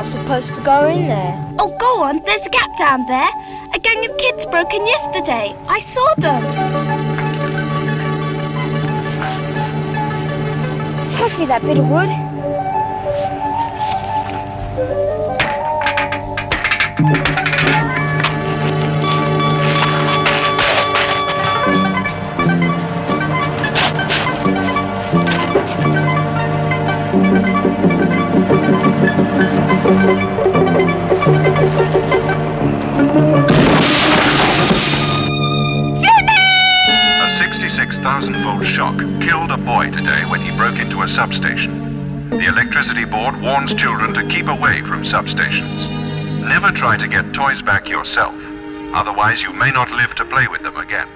not supposed to go in there. Oh, go on. There's a gap down there. A gang of kids broke in yesterday. I saw them. Pass me that bit of wood. 66,000 volt shock killed a boy today when he broke into a substation. The electricity board warns children to keep away from substations. Never try to get toys back yourself, otherwise you may not live to play with them again.